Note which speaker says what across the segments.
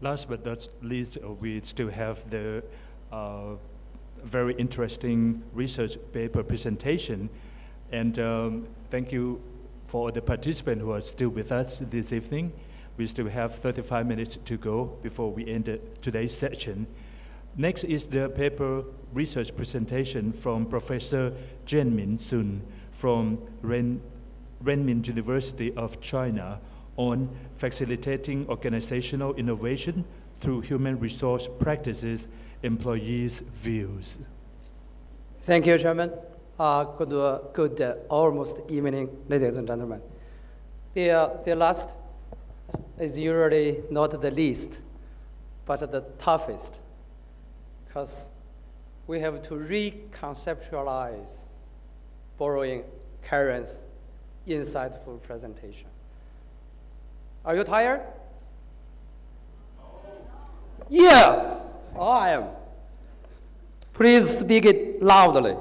Speaker 1: Last but not least, uh, we still have the uh, very interesting research paper presentation. And um, thank you for the participants who are still with us this evening. We still have 35 minutes to go before we end today's session. Next is the paper research presentation from Professor Jianmin Sun from Ren, Renmin University of China on facilitating organizational innovation through human resource practices, employees' views.
Speaker 2: Thank you, Chairman. Uh, good, uh, good uh, almost evening, ladies and gentlemen. The, uh, the last is usually not the least, but the toughest, because we have to reconceptualize borrowing Karen's insightful presentation. Are you tired? Yes, I am. Please speak it loudly.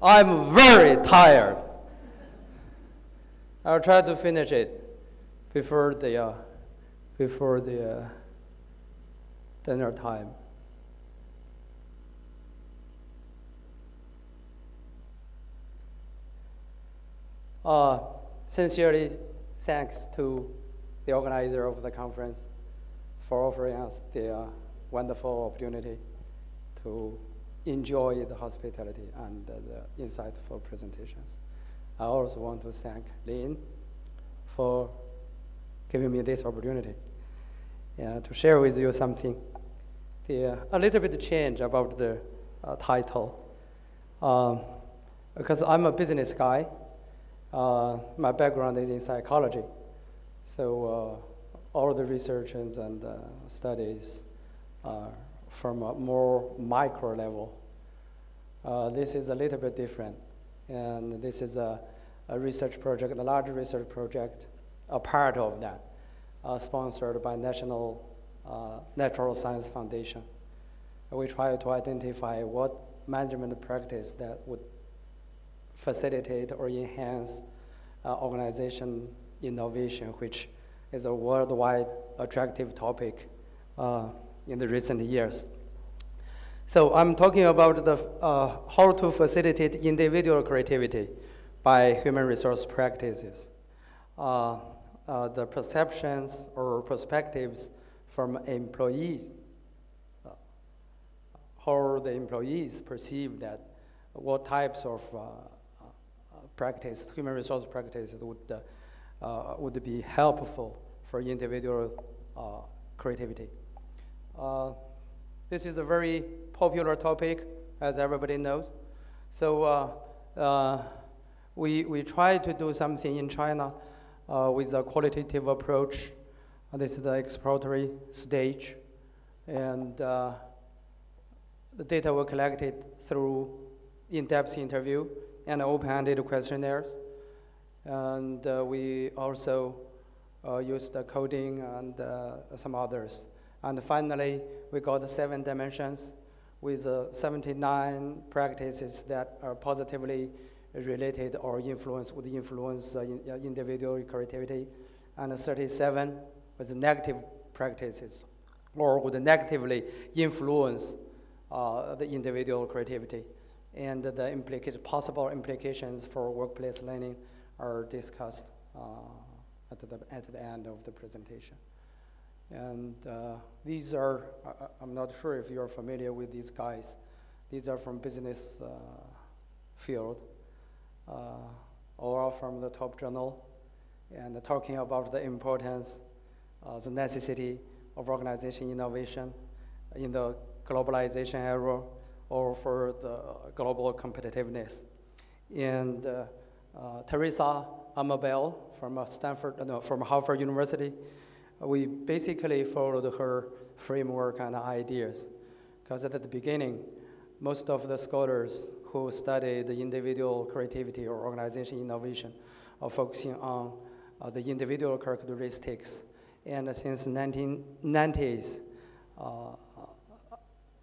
Speaker 2: I'm very tired. I'll try to finish it before the, uh, before the uh, dinner time. Uh, sincerely thanks to the organizer of the conference for offering us the wonderful opportunity to enjoy the hospitality and the insightful presentations. I also want to thank Lin for giving me this opportunity uh, to share with you something. The, uh, a little bit change about the uh, title. Um, because I'm a business guy, uh, my background is in psychology. So uh, all the research and uh, studies are from a more micro level. Uh, this is a little bit different. And this is a, a research project, a large research project, a part of that, sponsored by National Natural Science Foundation. We try to identify what management practice that would facilitate or enhance uh, organization innovation, which is a worldwide attractive topic uh, in the recent years. So I'm talking about the, uh, how to facilitate individual creativity by human resource practices. Uh, uh, the perceptions or perspectives from employees, uh, how the employees perceive that, what types of uh, practice, human resource practices would, uh, uh, would be helpful for individual uh, creativity. this is a very popular topic, as everybody knows. So we, we try to do something in China with a qualitative approach. this is the exploratory stage. And the data were collected through in-depth interview and open-ended questionnaires. And uh, we also uh, used the coding and uh, some others. And finally, we got seven dimensions with uh, 79 practices that are positively related or influence would influence uh, in, uh, individual creativity, and 37 with negative practices or would negatively influence the individual creativity and the possible implications for workplace learning are discussed uh, at, the, at the end of the presentation. And uh, these are, I, I'm not sure if you're familiar with these guys. These are from business uh, field, all from the top journal, and talking about the importance, the necessity of organization innovation in the globalization era, or for the global competitiveness. And uh, uh, Teresa Amabile from uh, Stanford, no, from Harvard University, we basically followed her framework and ideas. Because at the beginning, most of the scholars who study the individual creativity or organization innovation are focusing on uh, the individual characteristics. And since 1990s, uh,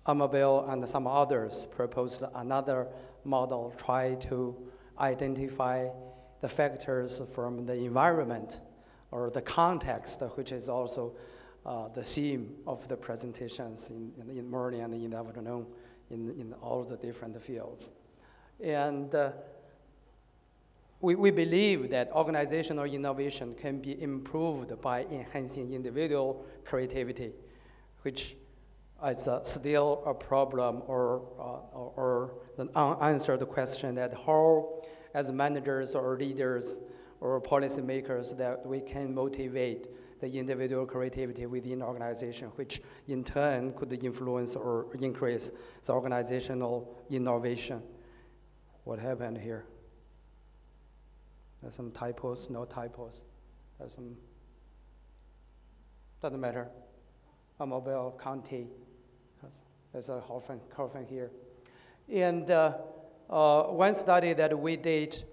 Speaker 2: Amabile and some others proposed another model, try to identify the factors from the environment or the context, which is also uh, the theme of the presentations in, in, in morning and in the afternoon in, in all the different fields. And uh, we, we believe that organizational innovation can be improved by enhancing individual creativity, which is uh, still a problem or, uh, or, an unanswered question that how, as managers or leaders or policymakers, that we can motivate the individual creativity within organization, which in turn could influence or increase the organizational innovation. What happened here? There's some typos, no typos. There's some, doesn't matter. Mobile county. There's a orphan here. And uh, uh, one study that we did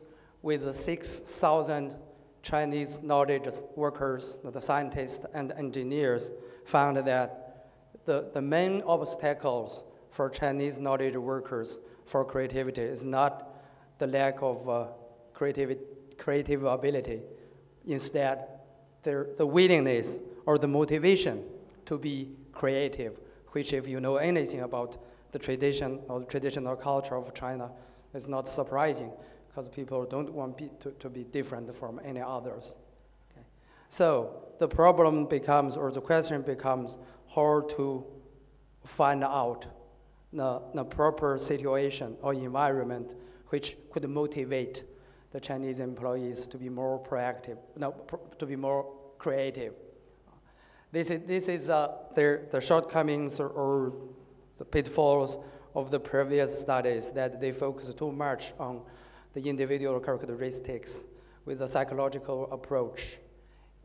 Speaker 2: with 6,000 Chinese knowledge workers, the scientists and engineers, found that the, the main obstacles for Chinese knowledge workers for creativity is not the lack of uh, creativity, creative ability. Instead, the willingness or the motivation to be creative, which if you know anything about the tradition or the traditional culture of China, is not surprising because people don't want to, to be different from any others. Okay. So the problem becomes, or the question becomes, how to find out the, the proper situation or environment which could motivate the Chinese employees to be more proactive, no, to be more creative. This is, this is uh, the, the shortcomings or, or the pitfalls of the previous studies that they focus too much on the individual characteristics with a psychological approach.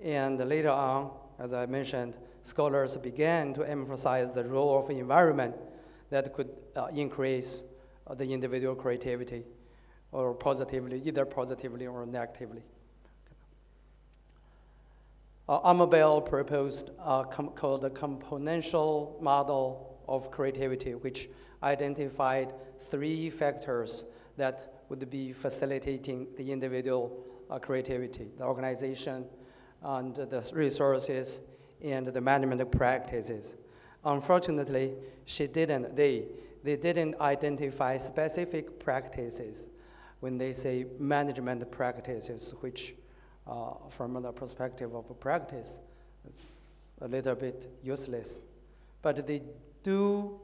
Speaker 2: And later on, as I mentioned, scholars began to emphasize the role of environment that could uh, increase uh, the individual creativity or positively, either positively or negatively. Uh, Amabile proposed uh, called the componential model of creativity, which identified three factors that would be facilitating the individual uh, creativity, the organization, and the resources, and the management practices. Unfortunately, she didn't, they, they didn't identify specific practices when they say management practices, which Uh, from the perspective of practice, it's a little bit useless. But they do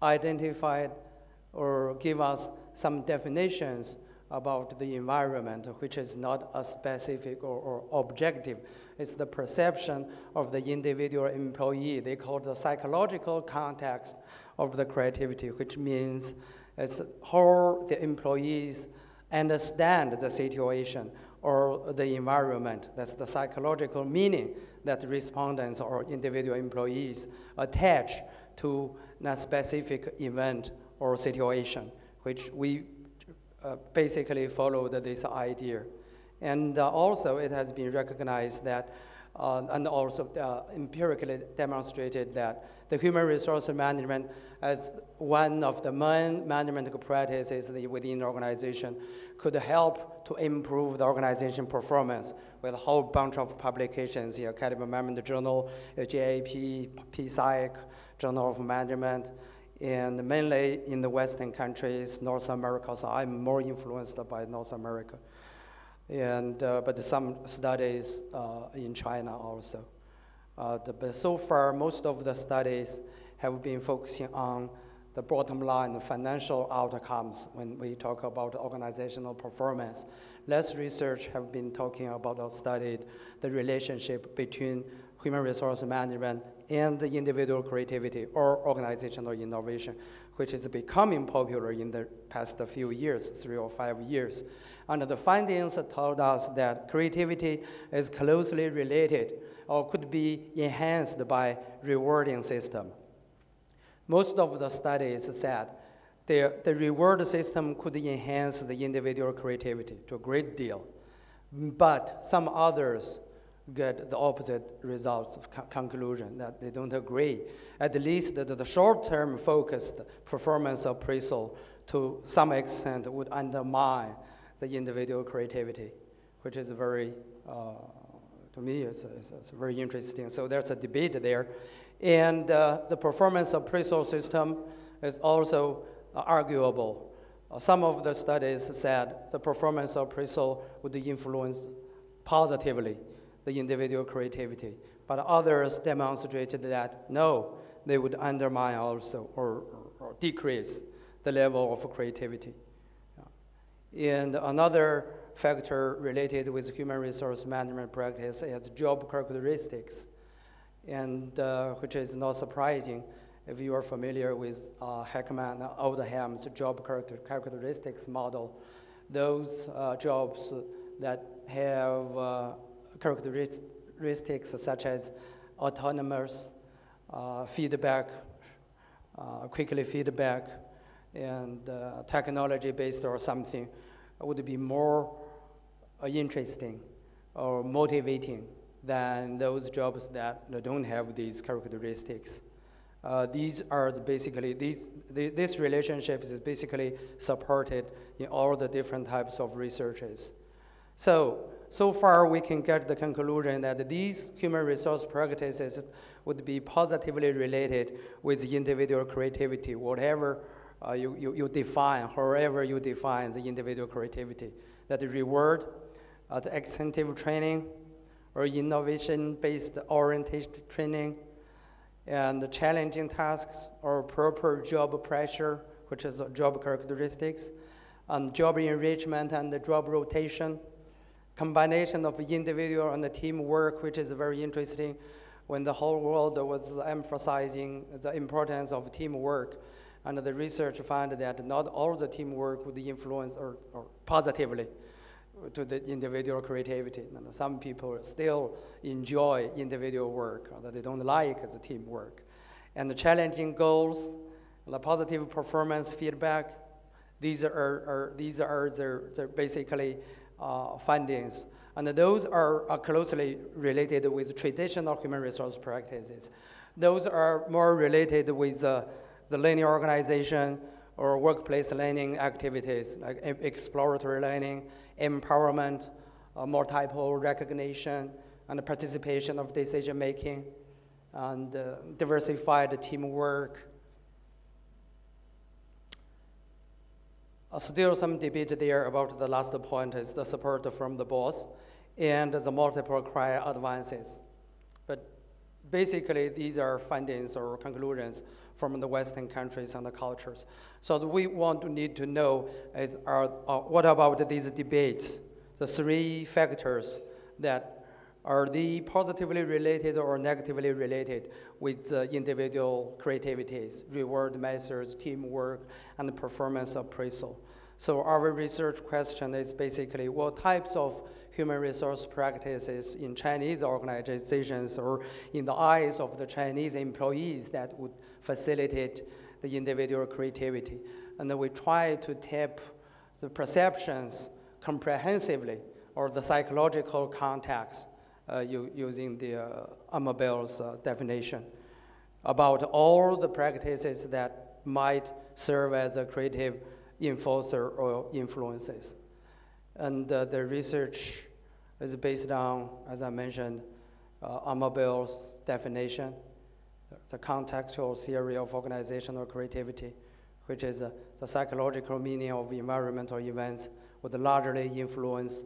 Speaker 2: identify or give us some definitions about the environment, which is not a specific or, or, objective. It's the perception of the individual employee. They call the psychological context of the creativity, which means it's how the employees understand the situation or the environment. That's the psychological meaning that respondents or individual employees attach to a specific event or situation, which we uh, basically followed this idea. And uh, also it has been recognized that, uh, and also uh, empirically demonstrated that the human resource management as one of the main management practices within the organization could help to improve the organization performance with a whole bunch of publications, the Academy of Management Journal, JAP, PSYCH, Journal of Management, and mainly in the Western countries, North America, so I'm more influenced by North America. And, uh, but some studies uh, in China also. Uh, the, but so far, most of the studies have been focusing on the bottom line, the financial outcomes when we talk about organizational performance. Less research have been talking about or studied the relationship between human resource management and individual creativity or organizational innovation, which is becoming popular in the past few years, three or five years. And the findings told us that creativity is closely related or could be enhanced by rewarding system. Most of the studies said the, the reward system could enhance the individual creativity to a great deal. But some others get the opposite results of co conclusion that they don't agree. At least the, the short-term focused performance appraisal to some extent would undermine the individual creativity, which is very uh, to me, it's, it's, it's, very interesting. So there's a debate there. And uh, the performance of appraisal system is also uh, arguable. Uh, some of the studies said the performance of appraisal would influence positively the individual creativity. But others demonstrated that no, they would undermine also or, or decrease the level of creativity. And another factor related with human resource management practice is job characteristics, and uh, which is not surprising if you are familiar with uh, Hackman Oldham's job characteristics model. Those uh, jobs that have uh, characteristics such as autonomous, uh, feedback, uh, quickly feedback, and uh, technology-based or something would be more uh, interesting or motivating than those jobs that don't have these characteristics. Uh, these are basically, these, the, this relationship is basically supported in all the different types of researches. So, so far we can get the conclusion that these human resource practices would be positively related with individual creativity, whatever uh, you, you, you, define, however you define the individual creativity. That reward, uh, the extensive training, or innovation-based oriented training, and challenging tasks or proper job pressure, which is job characteristics, and job enrichment and the job rotation, combination of individual and teamwork, which is very interesting when the whole world was emphasizing the importance of teamwork and the research found that not all the teamwork would influence or, or positively to the individual creativity. And some people still enjoy individual work that they don't like the teamwork. And the challenging goals, the positive performance feedback, these are, are these are the, the basically uh, findings. And those are, are closely related with traditional human resource practices. Those are more related with uh, the learning organization or workplace learning activities like exploratory learning, empowerment, uh, multiple recognition, and participation of decision making, and uh, diversified teamwork. Uh, still some debate there about the last point is the support from the boss and the multiple career advances. Basically, these are findings or conclusions from the Western countries and the cultures. So we want to need to know is are, uh, what about these debates, the three factors that are they positively related or negatively related with the individual creativities, reward methods, teamwork, and performance appraisal. So our research question is basically what types of human resource practices in Chinese organizations or in the eyes of the Chinese employees that would facilitate the individual creativity. And we try to tap the perceptions comprehensively or the psychological context uh, using the uh, Amabile's uh, definition about all the practices that might serve as a creative enforcer or influences. And uh, the research is based on, as I mentioned, uh, Amabile's definition the contextual theory of organizational creativity, which is uh, the psychological meaning of environmental events would largely influence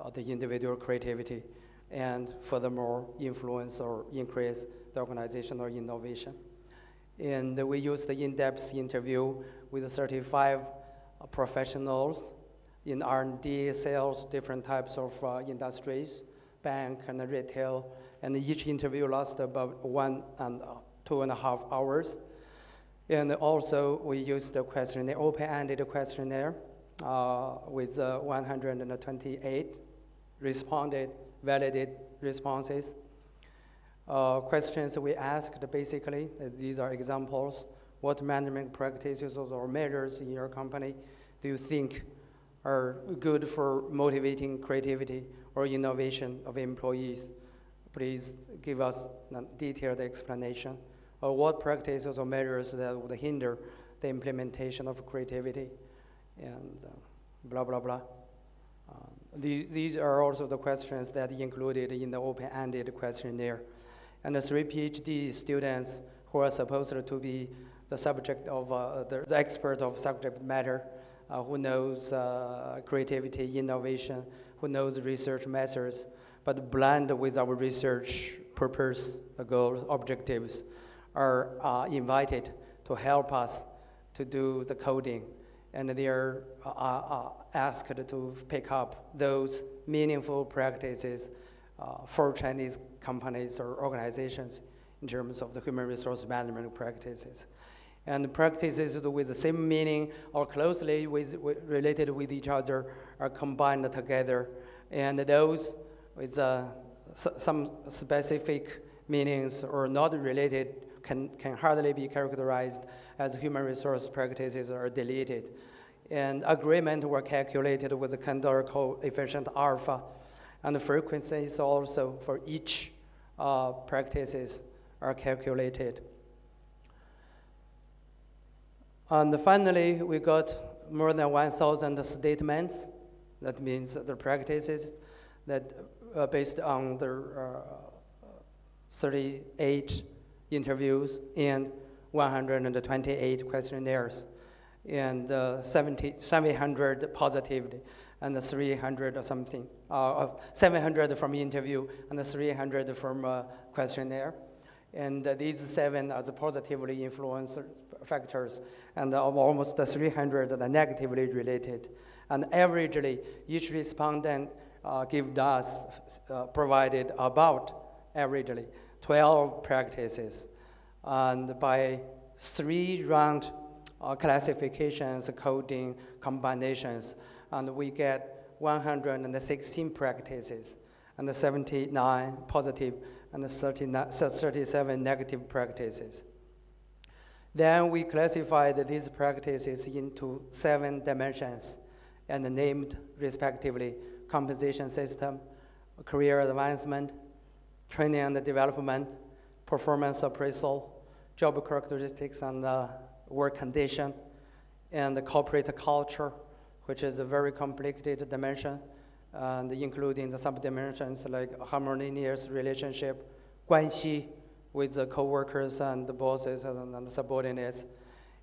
Speaker 2: uh, the individual creativity and furthermore influence or increase the organizational innovation. And we used the in-depth interview with 35 uh, professionals in R&D, sales, different types of uh, industries, bank and retail, and each interview lasted about one and uh, two and a half hours. And also, we used the questionnaire, open-ended questionnaire uh, with uh, 128 responded, validated responses. Uh, questions we asked basically, uh, these are examples. What management practices or measures in your company do you think are good for motivating creativity or innovation of employees? Please give us a detailed explanation or what practices or measures that would hinder the implementation of creativity and uh, blah, blah, blah. The, these are also the questions that included in the open-ended questionnaire. And the three PhD students who are supposed to be the subject of, uh, the, the, expert of subject matter, uh, who knows uh, creativity, innovation, who knows research methods, but blend with our research purpose, goals, objectives, are uh, invited to help us to do the coding. And they are uh, uh, asked to pick up those meaningful practices uh, for Chinese companies or organizations in terms of the human resource management practices. And practices with the same meaning or closely with, related with each other are combined together. And those with uh, some specific meanings or not related can, can hardly be characterized as human resource practices are deleted. And agreement were calculated with the Kendall coefficient alpha. And the frequencies also for each uh, practices are calculated. And finally, we got more than 1,000 statements. That means the practices that uh, based on the uh, 38 interviews and 128 questionnaires, and uh, 70, 700 positively, and 300 or something, uh, 700 from interview and 300 from uh, questionnaire. And these seven are the positively influenced factors, and almost 300 are negatively related. And averagely, each respondent uh, give us, uh, provided about averagely 12 practices. And by three round uh, classifications, coding combinations, and we get 116 practices and 79 positive and 37 negative practices. Then we classified these practices into seven dimensions and named respectively compensation system, career advancement, training and development, performance appraisal, job characteristics and uh, work condition, and the corporate culture, which is a very complicated dimension, and including the sub-dimensions like harmonious relationship, 关系 with the co-workers and the bosses and, and the subordinates,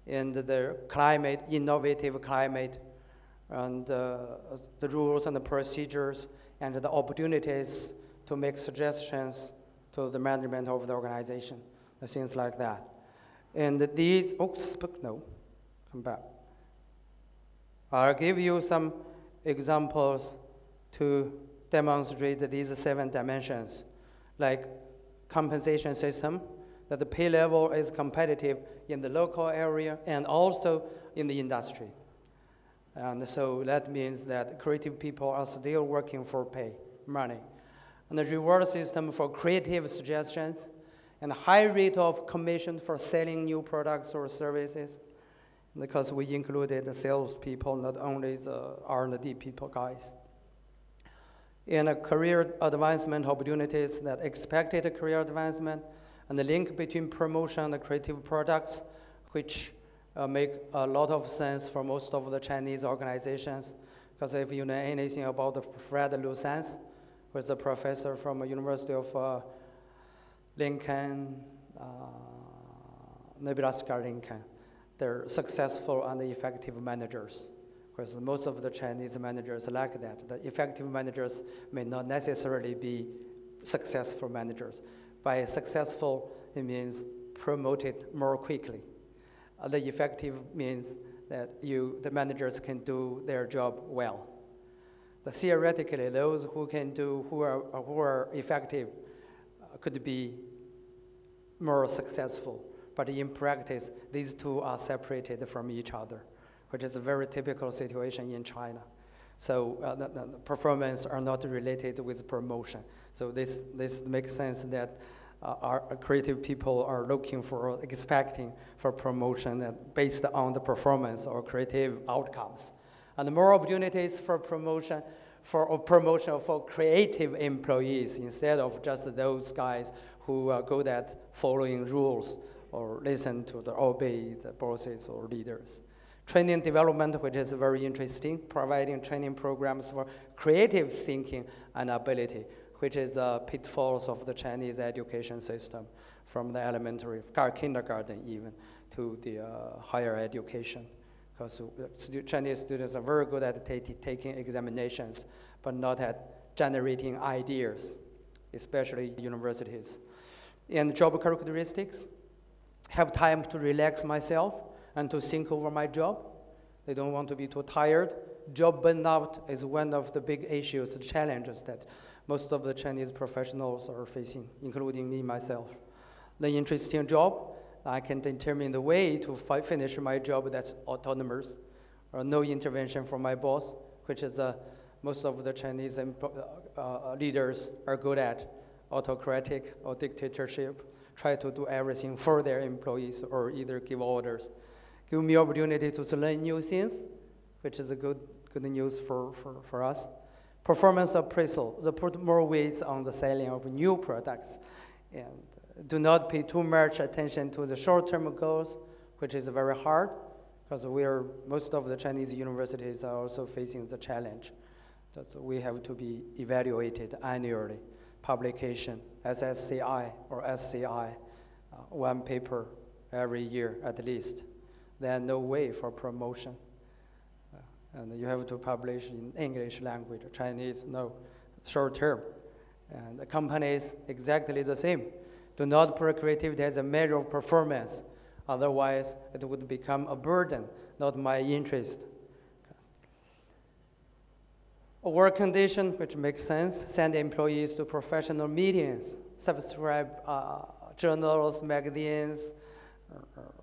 Speaker 2: and the climate, innovative climate, and uh, the rules and the procedures and the opportunities to make suggestions to the management of the organization, the things like that. And these, oops, no, come back. I'll give you some examples to demonstrate these seven dimensions, like compensation system, that the pay level is competitive in the local area and also in the industry. And so that means that creative people are still working for pay, money. And the reward system for creative suggestions and high rate of commission for selling new products or services because we included the salespeople, not only the R&D people guys. In career advancement opportunities that expected career advancement and the link between promotion and creative products, which uh, make a lot of sense for most of the Chinese organizations. Because if you know anything about Fred Luthans, who is a professor from the University of uh, Lincoln, uh, Nebraska Lincoln, they're successful and effective managers. Because most of the Chinese managers like that. The effective managers may not necessarily be successful managers. By successful, it means promoted more quickly. Uh, the effective means that you, the managers can do their job well. But theoretically, those who can do, who are, who are effective uh, could be more successful. But in practice, these two are separated from each other, which is a very typical situation in China. So uh, the, the performance are not related with promotion. So this, this makes sense that uh, our creative people are looking for, expecting for promotion based on the performance or creative outcomes. And more opportunities for promotion, for promotion for creative employees instead of just those guys who are good at following rules or listen to the obey the bosses or leaders. Training development, which is very interesting, providing training programs for creative thinking and ability, which is uh, pitfalls of the Chinese education system from the elementary, kindergarten even, to the uh, higher education. Because uh, Chinese students are very good at taking examinations, but not at generating ideas, especially universities. And job characteristics, have time to relax myself and to think over my job. They don't want to be too tired. Job burnout is one of the big issues, challenges that most of the Chinese professionals are facing, including me myself. The interesting job, I can determine the way to fi finish my job that's autonomous, or no intervention from my boss, which is uh, most of the Chinese uh, uh, leaders are good at, autocratic or dictatorship try to do everything for their employees or either give orders. Give me opportunity to learn new things, which is a good, good news for, for, for us. Performance appraisal, they put more weight on the selling of new products and do not pay too much attention to the short-term goals, which is very hard because we are, most of the Chinese universities are also facing the challenge. that we have to be evaluated annually publication, SSCI or SCI, uh, one paper every year at least. Then no way for promotion. Uh, and you have to publish in English language, Chinese, no, short term. And the companies exactly the same. Do not put creativity as a measure of performance. Otherwise, it would become a burden, not my interest. A work condition, which makes sense, send employees to professional meetings, subscribe uh, journals, magazines,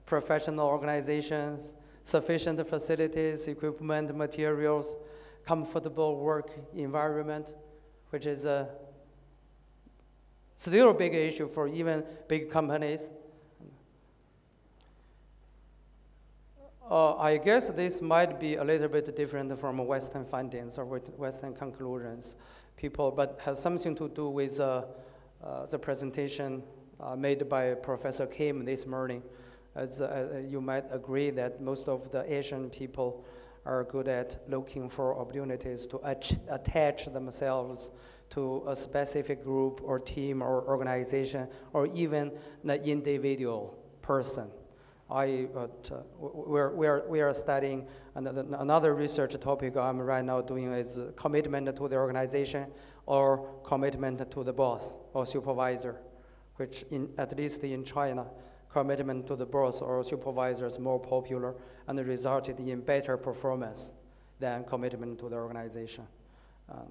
Speaker 2: professional organizations, sufficient facilities, equipment, materials, comfortable work environment, which is a still a big issue for even big companies. Uh, I guess this might be a little bit different from Western findings or Western conclusions, people, but has something to do with uh, uh, the presentation uh, made by Professor Kim this morning. As uh, you might agree that most of the Asian people are good at looking for opportunities to attach themselves to a specific group or team or organization or even an individual person. I, uh, we're, we're, we are studying another, another research topic I'm right now doing is commitment to the organization or commitment to the boss or supervisor, which in, at least in China, commitment to the boss or supervisor is more popular and resulted in better performance than commitment to the organization. Um,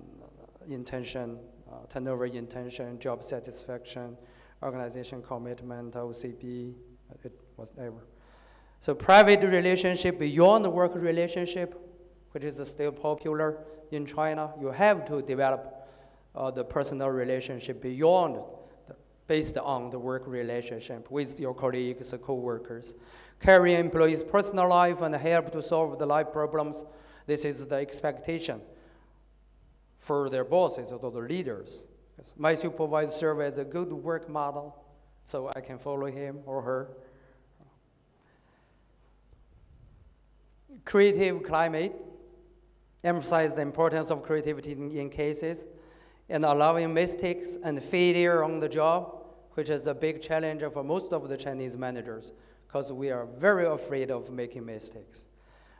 Speaker 2: intention, uh, turnover intention, job satisfaction, organization commitment, OCB, it, whatever. So private relationship beyond the work relationship, which is still popular in China, you have to develop uh, the personal relationship beyond, based on the work relationship with your colleagues, co-workers. Carry employees' personal life and help to solve the life problems. This is the expectation for their bosses or the leaders. My supervisor serves as a good work model, so I can follow him or her. creative climate, emphasize the importance of creativity in, in, cases, and allowing mistakes and failure on the job, which is a big challenge for most of the Chinese managers, because we are very afraid of making mistakes.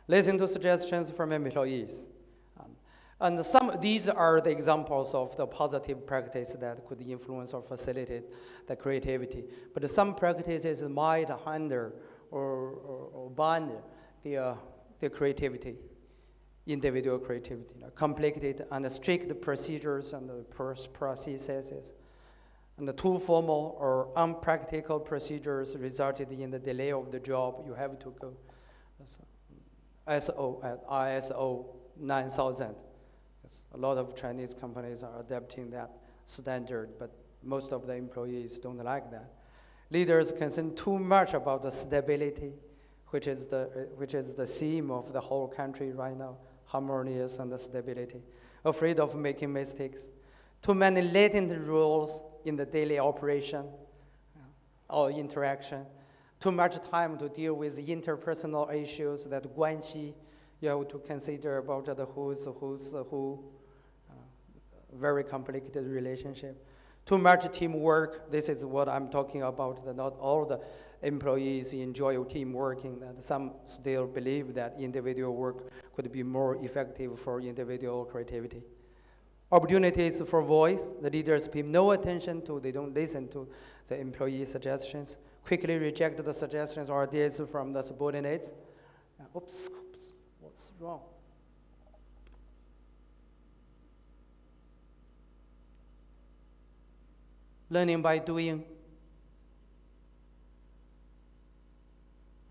Speaker 2: Listen to suggestions from employees. And some, these are the examples of the positive practice that could influence or facilitate the creativity. But some practices might hinder or, or, or the uh, the creativity, individual creativity, you know, complicated and strict procedures and processes. And the too formal or unpractical procedures resulted in the delay of the job. You have to go SO at uh, ISO 9000. A lot of Chinese companies are adapting that standard, but most of the employees don't like that. Leaders concern too much about the stability which is the, uh, which is the theme of the whole country right now, harmonious and stability. Afraid of making mistakes. Too many latent rules in the daily operation or interaction. too much time to deal with interpersonal issues that guanxi. You have to consider about the who's who's who. Uh, very complicated relationship. Too much teamwork. This is what I'm talking about. Not all the employees enjoy team working. That some still believe that individual work could be more effective for individual creativity opportunities for voice. The leaders pay no attention to, they don't listen to the employee suggestions, quickly reject the suggestions or ideas from the subordinates. Oops, oops, what's wrong? Learning by doing.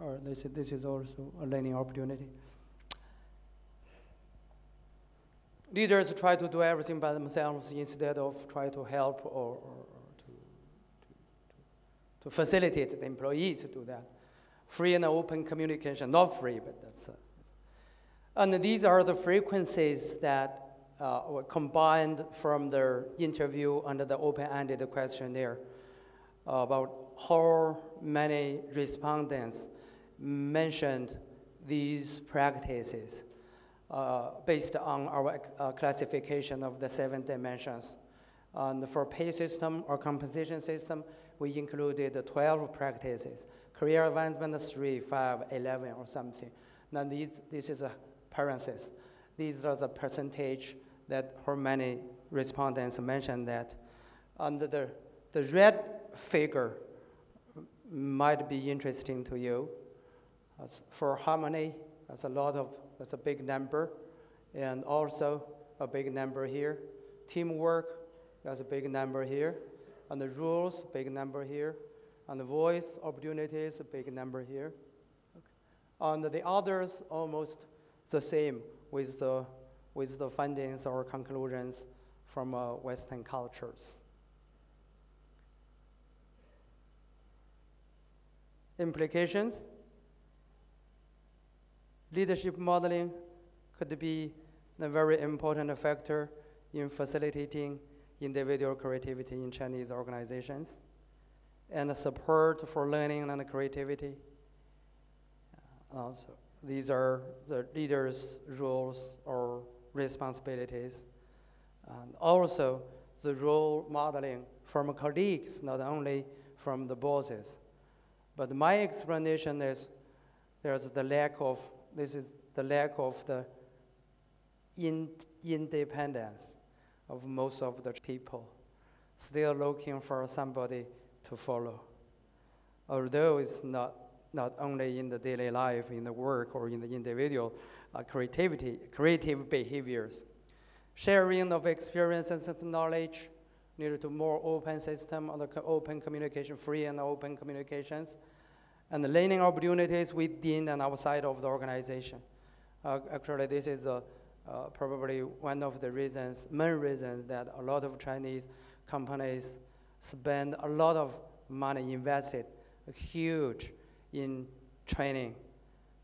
Speaker 2: Or this, this is also a learning opportunity. leaders try to do everything by themselves instead of try to help or, or, to, to, to, facilitate the employee to do that. Free and open communication, not free, but that's. Uh, and these are the frequencies that uh, were combined from the interview under the open-ended questionnaire about how many respondents mentioned these practices uh, based on our uh, classification of the seven dimensions. And for pay system or compensation system, we included 12 practices. Career advancement, 3, 5, 11, or something. Now, these, this is a parenthesis. These are the percentage that how many respondents mentioned that. And the, the red figure might be interesting to you. As for harmony, that's a lot of that's a big number. And also a big number here. Teamwork, that's a big number here. And the rules, big number here. And the voice opportunities, a big number here. Okay. And the others, almost the same with the, with the findings or conclusions from uh, Western cultures. Implications Leadership modeling could be a very important factor in facilitating individual creativity in Chinese organizations and support for learning and creativity. Uh, also, these are the leaders' roles or responsibilities. And also, the role modeling from colleagues, not only from the bosses. But my explanation is there's the lack of this is the lack of the in, independence of most of the people, still looking for somebody to follow. Although it's not, not only in the daily life, in the work, or in the individual uh, creativity, creative behaviors. Sharing of experiences and knowledge, needed to more open system, open communication, free and open communications and the learning opportunities within and outside of the organization. Uh, actually, this is uh, uh, probably one of the reasons, main reasons that a lot of Chinese companies spend a lot of money invested, huge in training,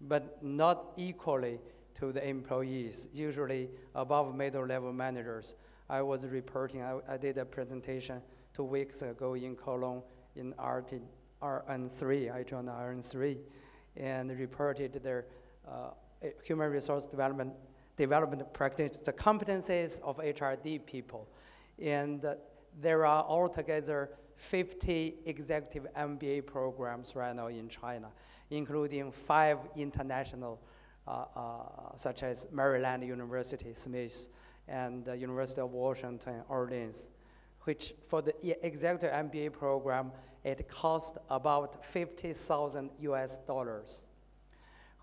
Speaker 2: but not equally to the employees, usually above middle level managers. I was reporting, I, I did a presentation two weeks ago in Cologne in RT, RN3, I joined RN3, and reported their uh, human resource development development practice, the competencies of HRD people. And uh, there are altogether 50 executive MBA programs right now in China, including five international, uh, uh, such as Maryland University, Smith, and the University of Washington, Orleans, which for the executive MBA program it cost about 50,000 US dollars,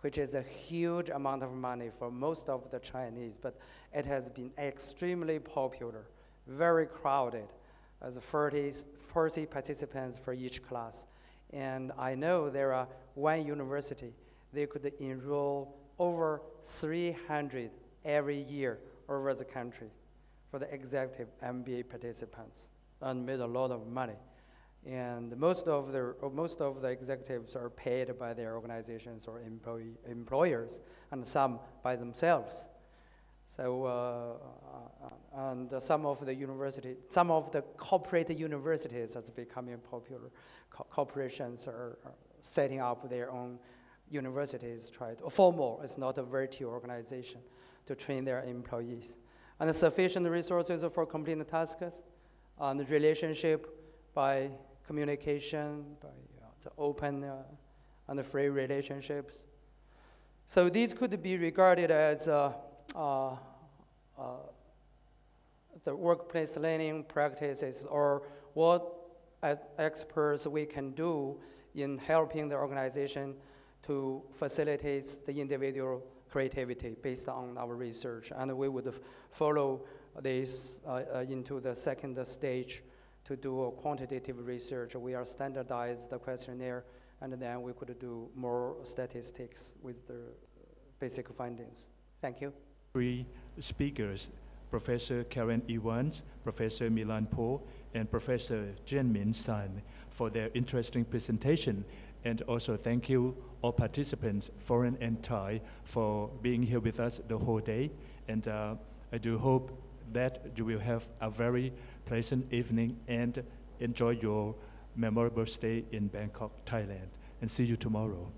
Speaker 2: which is a huge amount of money for most of the Chinese, but it has been extremely popular, very crowded, as 30, 40 participants for each class. And I know there are one university, they could enroll over 300 every year over the country for the executive MBA participants and made a lot of money and most of the most of the executives are paid by their organizations or employee, employers, and some by themselves. So, uh, uh, and some of the university, some of the corporate universities are becoming popular. Co corporations are, setting up their own universities, try to, formal, it's not a virtual organization, to train their employees. And sufficient resources for completing the tasks, and relationship by communication, by uh, the open uh, and free relationships. So these could be regarded as uh, uh, uh, the workplace learning practices or what as experts we can do in helping the organization to facilitate the individual creativity based on our research. And we would follow this uh, uh, into the second stage to do a quantitative research. We are standardized the questionnaire, and then we could do more statistics with the basic findings. Thank you.
Speaker 1: Three speakers, Professor Karen Evans, Professor Milan Pol, and Professor Jianmin Sun for their interesting presentation. And also thank you all participants, foreign and Thai, for being here with us the whole day. And uh, I do hope that you will have a very pleasant evening and enjoy your memorable stay in Bangkok, Thailand. And see you tomorrow.